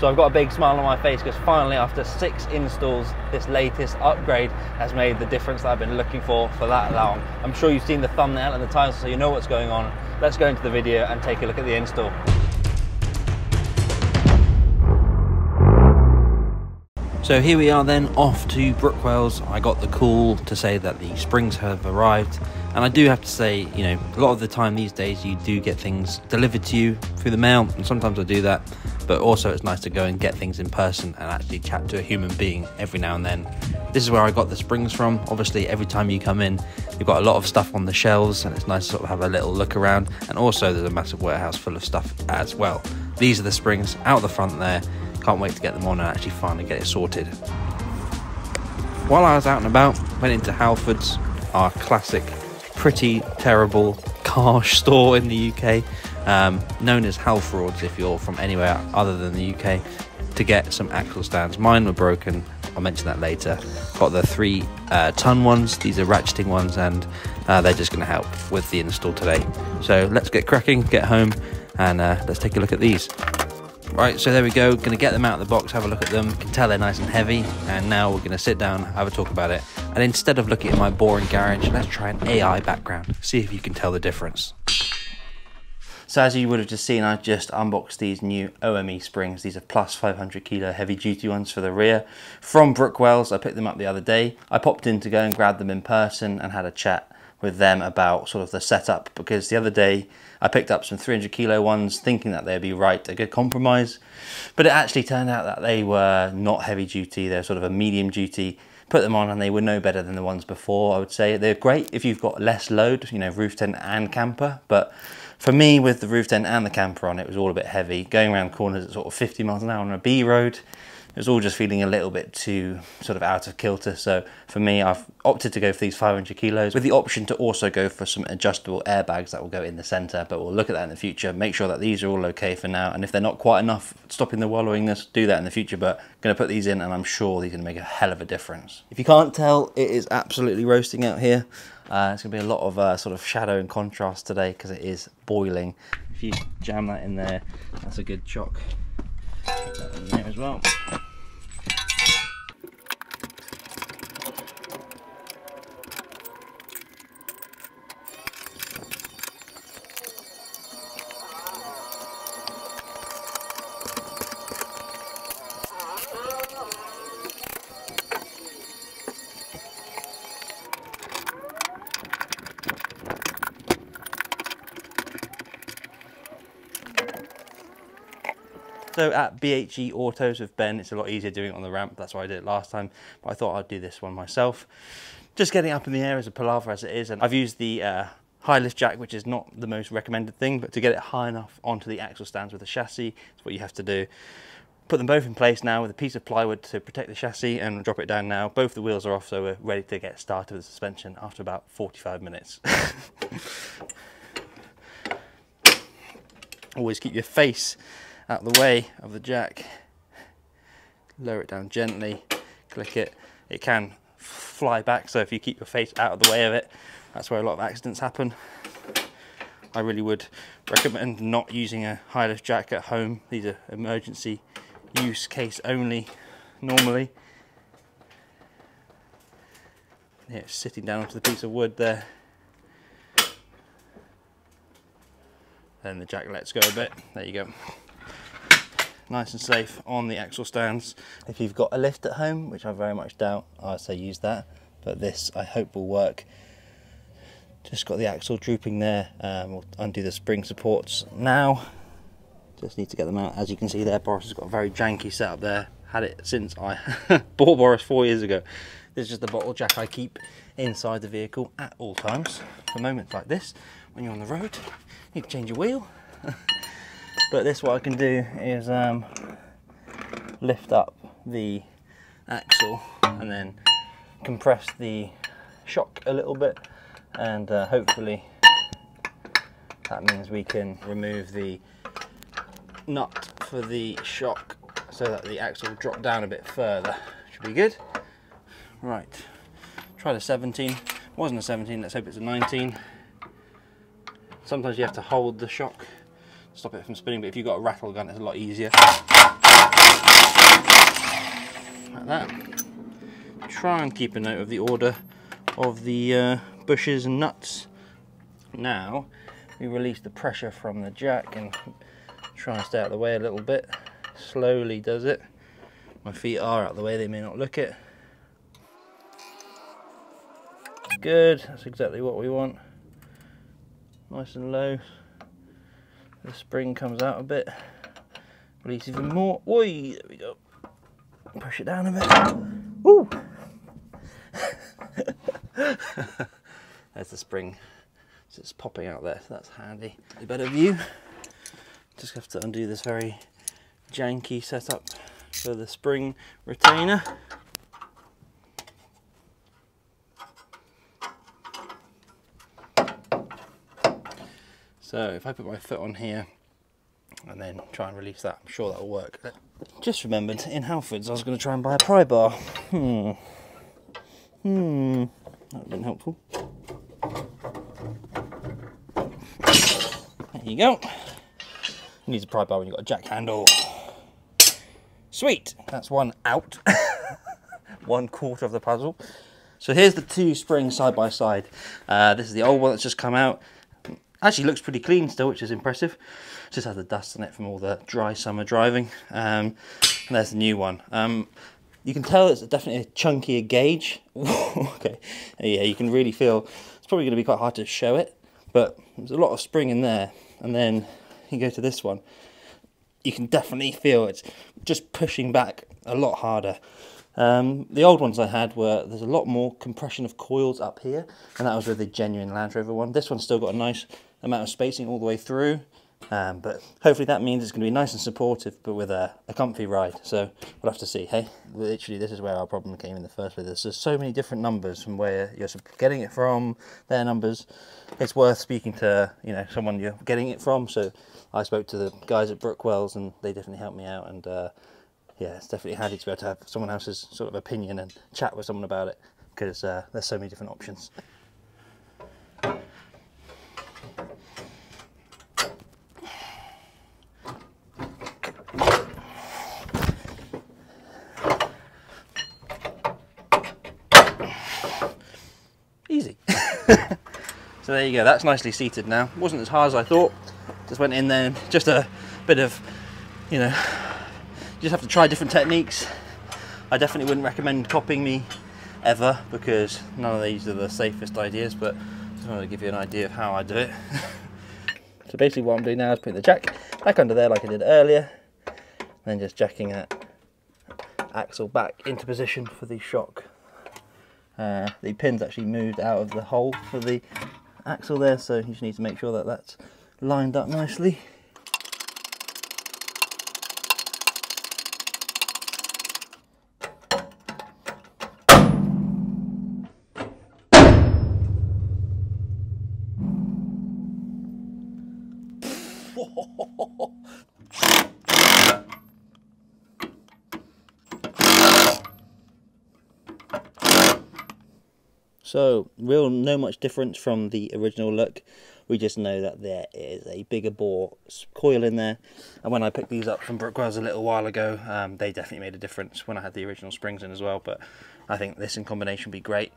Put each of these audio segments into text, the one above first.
So I've got a big smile on my face because finally after six installs, this latest upgrade has made the difference that I've been looking for for that long. I'm sure you've seen the thumbnail and the title so you know what's going on. Let's go into the video and take a look at the install. So here we are then off to Brookwells. I got the call to say that the springs have arrived. And I do have to say, you know, a lot of the time these days you do get things delivered to you through the mail, and sometimes I do that. But also, it's nice to go and get things in person and actually chat to a human being every now and then. This is where I got the springs from. Obviously, every time you come in, you've got a lot of stuff on the shelves, and it's nice to sort of have a little look around. And also, there's a massive warehouse full of stuff as well. These are the springs out the front there can't wait to get them on and actually finally get it sorted. While I was out and about, went into Halfords, our classic, pretty terrible car store in the UK, um, known as Halfords if you're from anywhere other than the UK, to get some axle stands. Mine were broken, I'll mention that later. Got the three uh, ton ones, these are ratcheting ones, and uh, they're just going to help with the install today. So let's get cracking, get home, and uh, let's take a look at these. Right, so there we go. Going to get them out of the box, have a look at them. Can tell they're nice and heavy. And now we're going to sit down, have a talk about it. And instead of looking at my boring garage, let's try an AI background. See if you can tell the difference. So as you would have just seen, I just unboxed these new OME springs. These are plus 500 kilo heavy duty ones for the rear from Brookwells. I picked them up the other day. I popped in to go and grab them in person and had a chat with them about sort of the setup because the other day I picked up some 300 kilo ones thinking that they'd be right, a good compromise, but it actually turned out that they were not heavy duty, they're sort of a medium duty. Put them on and they were no better than the ones before, I would say. They're great if you've got less load, you know, roof tent and camper, but for me with the roof tent and the camper on, it was all a bit heavy. Going around corners at sort of 50 miles an hour on a B road, it was all just feeling a little bit too sort of out of kilter. So for me, I've opted to go for these 500 kilos with the option to also go for some adjustable airbags that will go in the center, but we'll look at that in the future. Make sure that these are all okay for now. And if they're not quite enough stopping the wallowingness, do that in the future, but I'm gonna put these in and I'm sure these are gonna make a hell of a difference. If you can't tell, it is absolutely roasting out here. Uh, it's gonna be a lot of uh, sort of shadow and contrast today because it is boiling. If you jam that in there, that's a good shock. That there as well. So at BHE Autos with Ben, it's a lot easier doing it on the ramp. That's why I did it last time. But I thought I'd do this one myself. Just getting up in the air is a palaver as it is. And I've used the uh, high lift jack, which is not the most recommended thing, but to get it high enough onto the axle stands with the chassis, is what you have to do. Put them both in place now with a piece of plywood to protect the chassis and drop it down now. Both the wheels are off, so we're ready to get started with the suspension after about 45 minutes. Always keep your face out of the way of the jack. Lower it down gently, click it. It can fly back, so if you keep your face out of the way of it, that's where a lot of accidents happen. I really would recommend not using a high lift jack at home. These are emergency use case only normally. Yeah, it's sitting down onto the piece of wood there. Then the jack lets go a bit. There you go nice and safe on the axle stands. If you've got a lift at home, which I very much doubt, I'd say use that. But this I hope will work. Just got the axle drooping there. Um, we'll undo the spring supports now. Just need to get them out. As you can see there, Boris has got a very janky setup there. Had it since I bought Boris four years ago. This is just the bottle jack I keep inside the vehicle at all times. For moments like this, when you're on the road, you need to change your wheel. But this what I can do is um, lift up the axle and then compress the shock a little bit and uh, hopefully that means we can remove the nut for the shock so that the axle will drop down a bit further. Should be good. Right, try the 17. Wasn't a 17, let's hope it's a 19. Sometimes you have to hold the shock stop it from spinning, but if you've got a rattle gun, it's a lot easier. Like that. Try and keep a note of the order of the uh, bushes and nuts. Now we release the pressure from the jack and try and stay out of the way a little bit. Slowly does it. My feet are out of the way, they may not look it. Good, that's exactly what we want. Nice and low. The spring comes out a bit. Release even more. Oi, there we go. Push it down a bit. Woo! There's the spring. So it's popping out there, so that's handy. A better view. Just have to undo this very janky setup for the spring retainer. So if I put my foot on here and then try and release that, I'm sure that'll work. Just remembered, in Halfords I was going to try and buy a pry bar. Hmm. Hmm. That would have been helpful. There you go. You need a pry bar when you've got a jack handle. Sweet, that's one out. one quarter of the puzzle. So here's the two springs side by side. Uh, this is the old one that's just come out. Actually looks pretty clean still, which is impressive. Just has the dust on it from all the dry summer driving. Um, and there's the new one. Um, you can tell it's definitely a chunkier gauge. okay, yeah, you can really feel, it's probably going to be quite hard to show it, but there's a lot of spring in there. And then you go to this one, you can definitely feel it's just pushing back a lot harder. Um, the old ones I had were, there's a lot more compression of coils up here, and that was with the genuine Land Rover one. This one's still got a nice amount of spacing all the way through, um, but hopefully that means it's going to be nice and supportive, but with a, a, comfy ride. So we'll have to see. Hey, literally, this is where our problem came in the first place. There's so many different numbers from where you're getting it from, their numbers. It's worth speaking to you know someone you're getting it from. So I spoke to the guys at Brookwells, and they definitely helped me out. And uh, yeah, it's definitely handy to be able to have someone else's sort of opinion and chat with someone about it because uh, there's so many different options. so there you go, that's nicely seated now. Wasn't as hard as I thought. Just went in there, just a bit of, you know, you just have to try different techniques. I definitely wouldn't recommend copying me ever because none of these are the safest ideas, but just wanted to give you an idea of how I do it. so basically what I'm doing now is putting the jack back under there like I did earlier, and then just jacking that axle back into position for the shock. Uh, the pin's actually moved out of the hole for the axle there, so you just need to make sure that that's lined up nicely. So, real no much difference from the original look. We just know that there is a bigger bore coil in there. And when I picked these up from Brookwells a little while ago, um, they definitely made a difference when I had the original springs in as well. But I think this in combination would be great.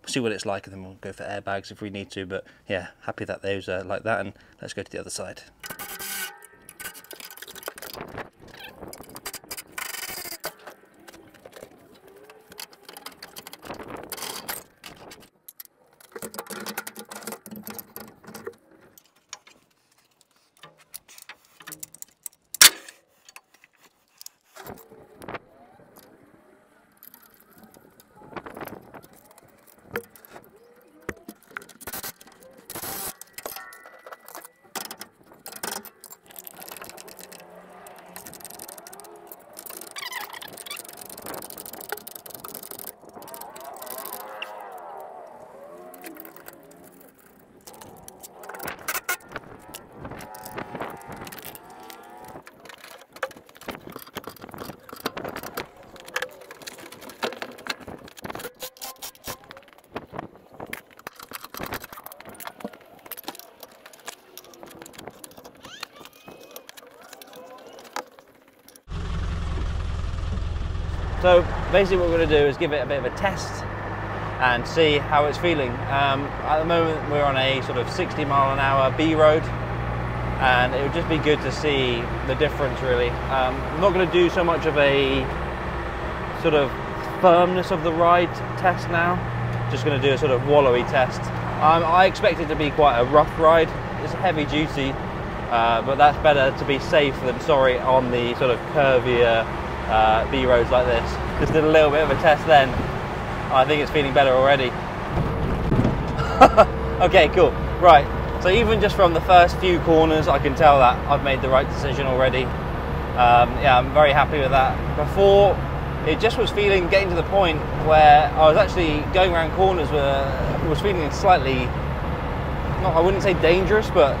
We'll See what it's like and then we'll go for airbags if we need to. But yeah, happy that those are like that. And let's go to the other side. So basically what we're going to do is give it a bit of a test and see how it's feeling. Um, at the moment we're on a sort of 60 mile an hour B road and it would just be good to see the difference really. Um, I'm not going to do so much of a sort of firmness of the ride test now, just going to do a sort of wallowy test. Um, I expect it to be quite a rough ride, it's heavy duty, uh, but that's better to be safe than sorry on the sort of curvier uh, B roads like this. Just did a little bit of a test then. I think it's feeling better already. okay, cool. Right, so even just from the first few corners, I can tell that I've made the right decision already. Um, yeah, I'm very happy with that. Before, it just was feeling, getting to the point where I was actually going around corners where was feeling slightly, not, I wouldn't say dangerous, but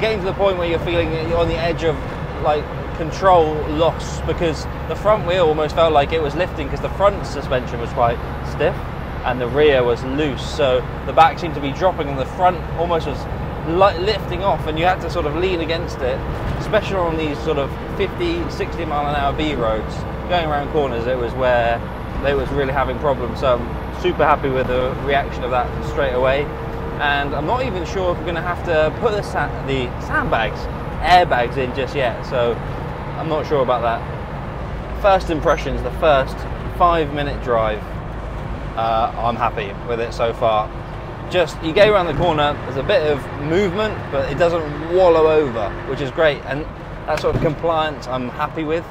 getting to the point where you're feeling you're on the edge of like control loss because the front wheel almost felt like it was lifting because the front suspension was quite stiff and the rear was loose. So the back seemed to be dropping and the front almost was lifting off and you had to sort of lean against it, especially on these sort of 50, 60 mile an hour B roads. Going around corners, it was where they was really having problems. So I'm super happy with the reaction of that straight away. And I'm not even sure if we're going to have to put the, sa the sandbags, airbags in just yet. So I'm not sure about that. First impressions, the first five minute drive, uh, I'm happy with it so far. Just, you go around the corner, there's a bit of movement, but it doesn't wallow over, which is great. And that sort of compliance I'm happy with.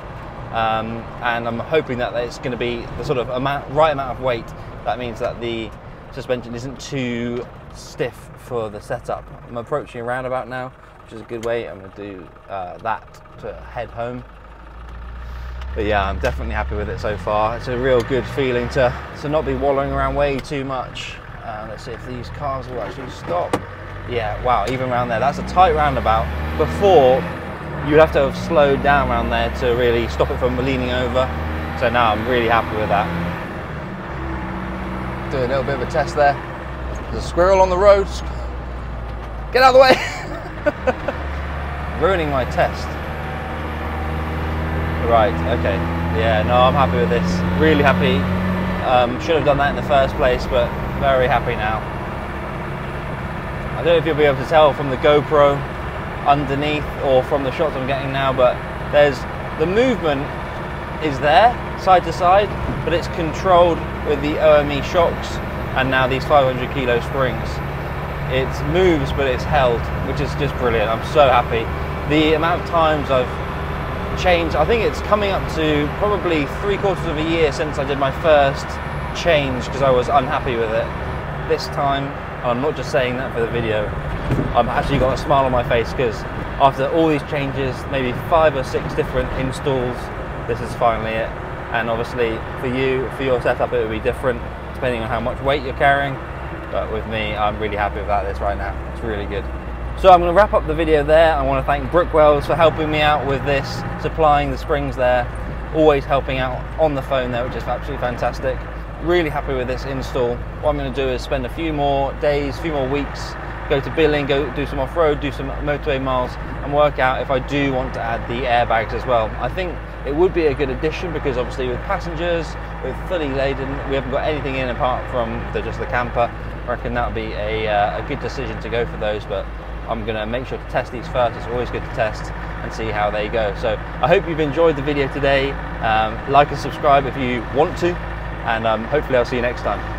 Um, and I'm hoping that it's going to be the sort of amount, right amount of weight. That means that the suspension isn't too stiff for the setup. I'm approaching a roundabout now, which is a good way. I'm going to do uh, that to head home. But yeah, I'm definitely happy with it so far. It's a real good feeling to, to not be wallowing around way too much. Uh, let's see if these cars will actually stop. Yeah, wow, even around there. That's a tight roundabout. Before, you'd have to have slowed down around there to really stop it from leaning over. So now I'm really happy with that. Do a little bit of a test there. There's a squirrel on the road. Get out of the way! Ruining my test. Right, okay. Yeah, no, I'm happy with this. Really happy. Um, should have done that in the first place, but very happy now. I don't know if you'll be able to tell from the GoPro underneath or from the shots I'm getting now, but there's the movement is there side to side, but it's controlled with the OME shocks and now these 500 kilo springs. It moves, but it's held, which is just brilliant. I'm so happy. The amount of times I've changed, I think it's coming up to probably three quarters of a year since I did my first change because I was unhappy with it. This time, I'm not just saying that for the video, I've actually got a smile on my face because after all these changes, maybe five or six different installs, this is finally it. And obviously for you, for your setup, it would be different depending on how much weight you're carrying. But with me, I'm really happy about this right now. It's really good. So I'm going to wrap up the video there. I want to thank Brookwells for helping me out with this, supplying the springs there, always helping out on the phone there, which is absolutely fantastic. Really happy with this install. What I'm going to do is spend a few more days, a few more weeks, go to Billing, go do some off-road, do some motorway miles, and work out if I do want to add the airbags as well. I think it would be a good addition because obviously with passengers, with fully laden, we haven't got anything in apart from the, just the camper. I reckon that would be a, uh, a good decision to go for those, but I'm going to make sure to test these first. It's always good to test and see how they go. So I hope you've enjoyed the video today. Um, like and subscribe if you want to, and um, hopefully I'll see you next time.